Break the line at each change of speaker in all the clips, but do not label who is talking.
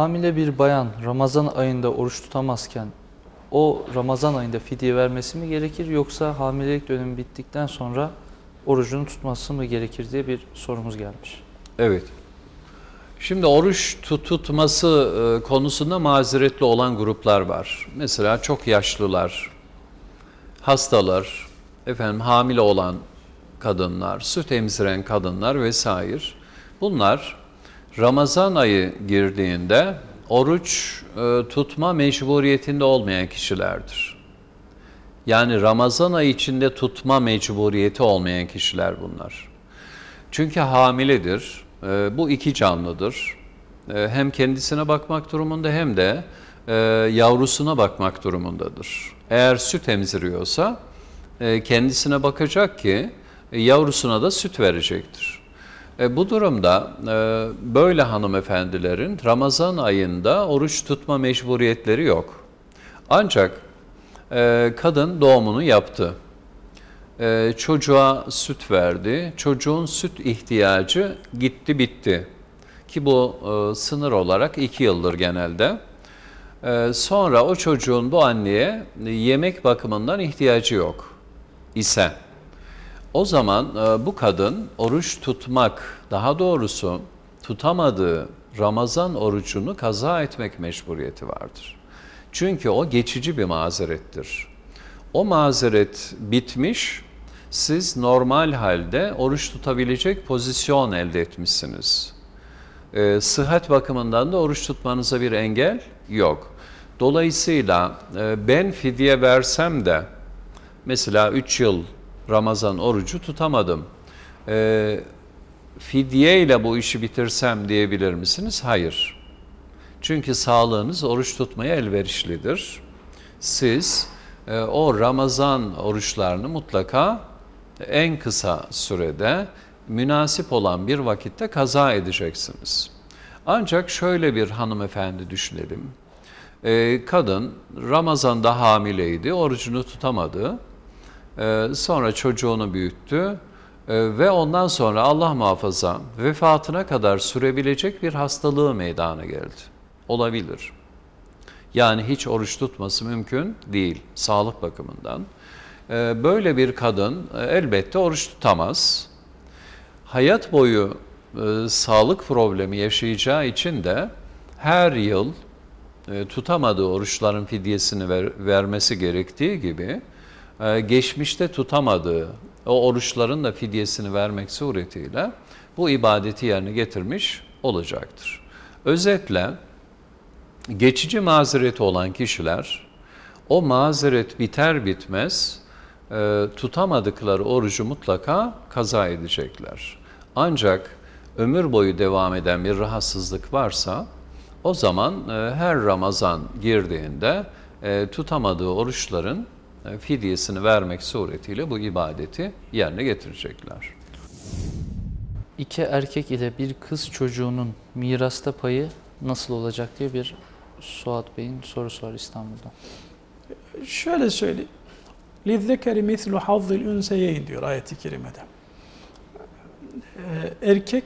Hamile bir bayan Ramazan ayında oruç tutamazken o Ramazan ayında fidye vermesi mi gerekir yoksa hamilelik dönemi bittikten sonra orucunu tutması mı gerekir diye bir sorumuz gelmiş.
Evet. Şimdi oruç tut- tutması e, konusunda mazeretli olan gruplar var. Mesela çok yaşlılar, hastalar, efendim hamile olan kadınlar, süt emziren kadınlar vesaire. Bunlar Ramazan ayı girdiğinde oruç e, tutma mecburiyetinde olmayan kişilerdir. Yani Ramazan ayı içinde tutma mecburiyeti olmayan kişiler bunlar. Çünkü hamiledir. E, bu iki canlıdır. E, hem kendisine bakmak durumunda hem de e, yavrusuna bakmak durumundadır. Eğer süt emziriyorsa e, kendisine bakacak ki e, yavrusuna da süt verecektir. E, bu durumda e, böyle hanımefendilerin Ramazan ayında oruç tutma mecburiyetleri yok. Ancak e, kadın doğumunu yaptı. E, çocuğa süt verdi. Çocuğun süt ihtiyacı gitti bitti. Ki bu e, sınır olarak iki yıldır genelde. E, sonra o çocuğun bu anneye yemek bakımından ihtiyacı yok ise o zaman e, bu kadın oruç tutmak, daha doğrusu tutamadığı Ramazan orucunu kaza etmek mecburiyeti vardır. Çünkü o geçici bir mazerettir. O mazeret bitmiş, siz normal halde oruç tutabilecek pozisyon elde etmişsiniz. E, sıhhat bakımından da oruç tutmanıza bir engel yok. Dolayısıyla e, ben fidye versem de mesela 3 yıl Ramazan orucu tutamadım. E, fidye ile bu işi bitirsem diyebilir misiniz? Hayır. Çünkü sağlığınız oruç tutmaya elverişlidir. Siz e, o Ramazan oruçlarını mutlaka en kısa sürede münasip olan bir vakitte kaza edeceksiniz. Ancak şöyle bir hanımefendi düşünelim. E, kadın Ramazan'da hamileydi, orucunu tutamadı. E, sonra çocuğunu büyüttü e, ve ondan sonra Allah muhafaza vefatına kadar sürebilecek bir hastalığı meydana geldi. Olabilir. Yani hiç oruç tutması mümkün değil sağlık bakımından. E, böyle bir kadın e, elbette oruç tutamaz. Hayat boyu e, sağlık problemi yaşayacağı için de her yıl e, tutamadığı oruçların fidyesini ver, vermesi gerektiği gibi geçmişte tutamadığı o oruçların da fidyesini vermek suretiyle bu ibadeti yerine getirmiş olacaktır. Özetle geçici mazereti olan kişiler o mazeret biter bitmez e, tutamadıkları orucu mutlaka kaza edecekler. Ancak ömür boyu devam eden bir rahatsızlık varsa o zaman e, her Ramazan girdiğinde e, tutamadığı oruçların fidyesini vermek suretiyle bu ibadeti yerine getirecekler.
İki erkek ile bir kız çocuğunun mirasta payı nasıl olacak diye bir Suat Bey'in sorusu var İstanbul'da.
Şöyle söyleyeyim. لِذَّكَرِ مِثْلُ حَظِّ الْاُنْسَيَيْنِ diyor ayeti kerimede. Ee, Erkek,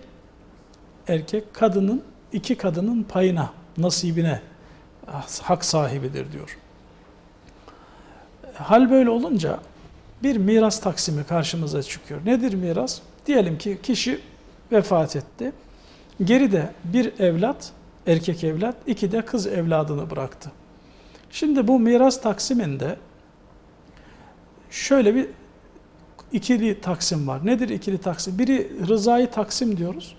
erkek kadının, iki kadının payına, nasibine hak sahibidir diyor. Hal böyle olunca bir miras taksimi karşımıza çıkıyor. Nedir miras? Diyelim ki kişi vefat etti. Geride bir evlat, erkek evlat, iki de kız evladını bıraktı. Şimdi bu miras taksiminde şöyle bir ikili taksim var. Nedir ikili taksim? Biri rızayı taksim diyoruz.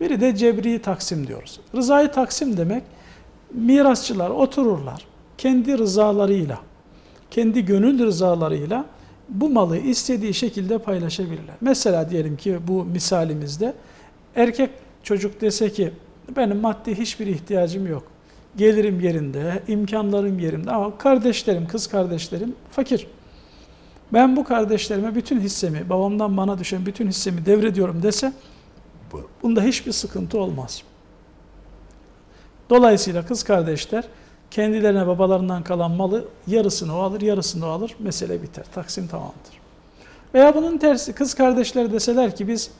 Biri de cebri taksim diyoruz. Rızayı taksim demek mirasçılar otururlar. Kendi rızalarıyla, kendi gönül rızalarıyla bu malı istediği şekilde paylaşabilirler. Mesela diyelim ki bu misalimizde erkek çocuk dese ki benim maddi hiçbir ihtiyacım yok. Gelirim yerinde, imkanlarım yerinde ama kardeşlerim, kız kardeşlerim fakir. Ben bu kardeşlerime bütün hissemi, babamdan bana düşen bütün hissemi devrediyorum dese bunda hiçbir sıkıntı olmaz. Dolayısıyla kız kardeşler kendilerine babalarından kalan malı yarısını o alır, yarısını o alır. Mesele biter. Taksim tamamdır. Veya bunun tersi kız kardeşler deseler ki biz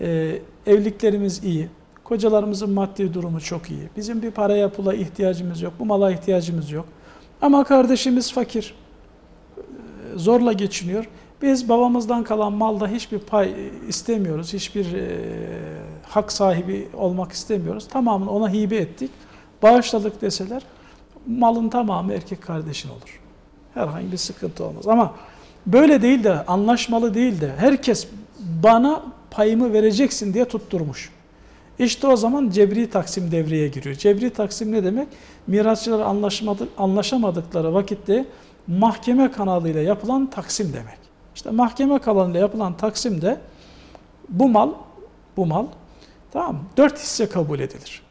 e, evliliklerimiz iyi, Kocalarımızın maddi durumu çok iyi. Bizim bir paraya pula ihtiyacımız yok. Bu mala ihtiyacımız yok. Ama kardeşimiz fakir. Ee, Zorla geçiniyor. Biz babamızdan kalan malda hiçbir pay istemiyoruz. Hiçbir e, hak sahibi olmak istemiyoruz. Tamamını ona hibe ettik. Bağışladık deseler malın tamamı erkek kardeşin olur. Herhangi bir sıkıntı olmaz. Ama böyle değil de anlaşmalı değil de herkes bana payımı vereceksin diye tutturmuş. İşte o zaman cebri taksim devreye giriyor. Cebri taksim ne demek? Mirasçılar anlaşamadıkları vakitte mahkeme kanalıyla yapılan taksim demek. İşte mahkeme kanalıyla yapılan taksimde bu mal, bu mal tamam dört hisse kabul edilir.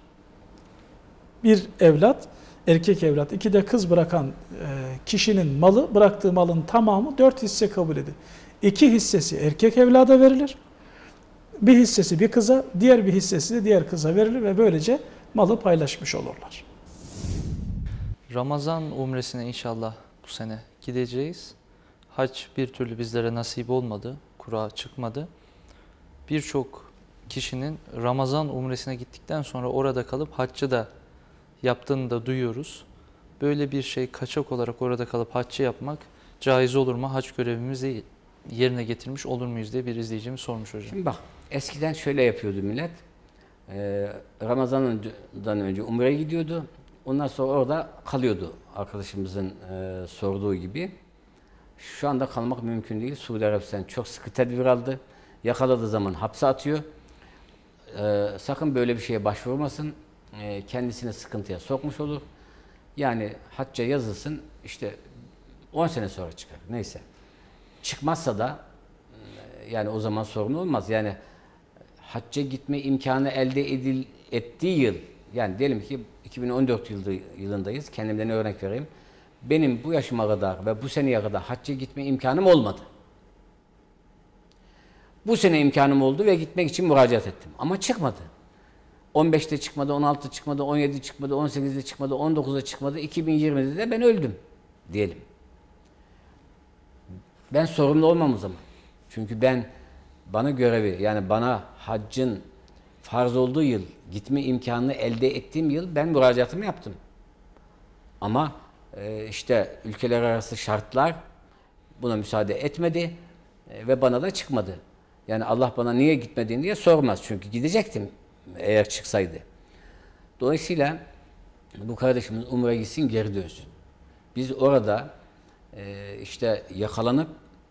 Bir evlat, erkek evlat, iki de kız bırakan e, kişinin malı, bıraktığı malın tamamı dört hisse kabul edilir. İki hissesi erkek evlada verilir. Bir hissesi bir kıza, diğer bir hissesi de diğer kıza verilir ve böylece malı paylaşmış olurlar.
Ramazan umresine inşallah bu sene gideceğiz. Hac bir türlü bizlere nasip olmadı, kura çıkmadı. Birçok kişinin Ramazan umresine gittikten sonra orada kalıp haccı da yaptığını da duyuyoruz. Böyle bir şey kaçak olarak orada kalıp haccı yapmak caiz olur mu? Hac görevimizi yerine getirmiş olur muyuz diye bir izleyicimiz sormuş hocam.
Şimdi bak eskiden şöyle yapıyordu millet. Ee, Ramazan'dan önce Umre'ye gidiyordu. Ondan sonra orada kalıyordu arkadaşımızın e, sorduğu gibi. Şu anda kalmak mümkün değil. Suudi Arabistan çok sıkı tedbir aldı. Yakaladığı zaman hapse atıyor. Ee, sakın böyle bir şeye başvurmasın. Ee, kendisini sıkıntıya sokmuş olur. Yani hacca yazılsın işte 10 sene sonra çıkar. Neyse. Çıkmazsa da yani o zaman sorun olmaz. Yani hacca gitme imkanı elde edil, ettiği yıl, yani diyelim ki 2014 yılda, yılındayız, kendimden örnek vereyim. Benim bu yaşıma kadar ve bu seneye kadar hacca gitme imkanım olmadı. Bu sene imkanım oldu ve gitmek için müracaat ettim. Ama çıkmadı. 15'te çıkmadı, 16'da çıkmadı, 17 çıkmadı, 18'de çıkmadı, 19'da çıkmadı, 2020'de de ben öldüm diyelim. Ben sorumlu olmam o zaman. Çünkü ben bana görevi yani bana haccın farz olduğu yıl gitme imkanını elde ettiğim yıl ben müracaatımı yaptım. Ama e, işte ülkeler arası şartlar buna müsaade etmedi e, ve bana da çıkmadı. Yani Allah bana niye gitmedin diye sormaz çünkü gidecektim eğer çıksaydı. Dolayısıyla bu kardeşimiz Umre'ye gitsin geri dönsün. Biz orada e, işte yakalanıp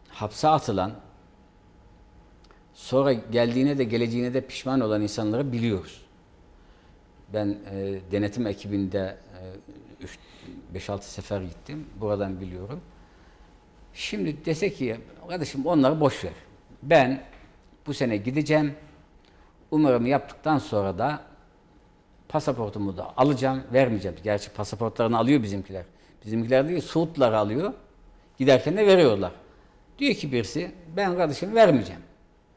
hapse atılan sonra geldiğine de geleceğine de pişman olan insanları biliyoruz. Ben e, denetim ekibinde e, 5-6 sefer gittim. Buradan biliyorum. Şimdi dese ki kardeşim onları boş ver. Ben bu sene gideceğim. Umarım yaptıktan sonra da pasaportumu da alacağım, vermeyeceğim. Gerçi pasaportlarını alıyor bizimkiler. Bizimkiler değil, Suudlar alıyor. Giderken de veriyorlar. Diyor ki birisi, ben kardeşim vermeyeceğim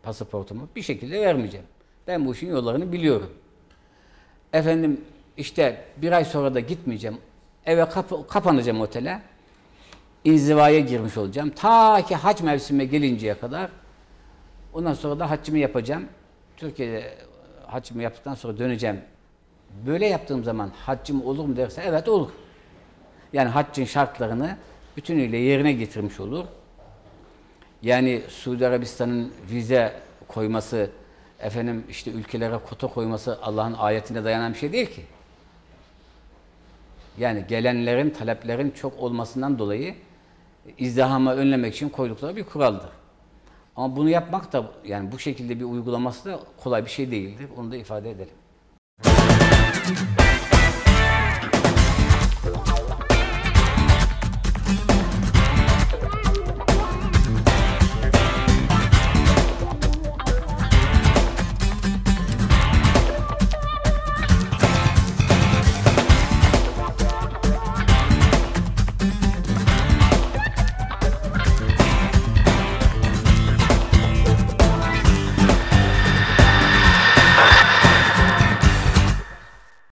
pasaportumu. Bir şekilde vermeyeceğim. Ben bu işin yollarını biliyorum. Efendim işte bir ay sonra da gitmeyeceğim. Eve kap kapanacağım otele. İnzivaya girmiş olacağım. Ta ki hac mevsimine gelinceye kadar. Ondan sonra da haccımı yapacağım. Türkiye'de haccımı yaptıktan sonra döneceğim. Böyle yaptığım zaman haccım olur mu derse evet olur. Yani haccın şartlarını bütünüyle yerine getirmiş olur. Yani Suudi Arabistan'ın vize koyması, efendim işte ülkelere kota koyması Allah'ın ayetine dayanan bir şey değil ki. Yani gelenlerin, taleplerin çok olmasından dolayı izdihama önlemek için koydukları bir kuraldır. Ama bunu yapmak da yani bu şekilde bir uygulaması da kolay bir şey değildi. Onu da ifade edelim.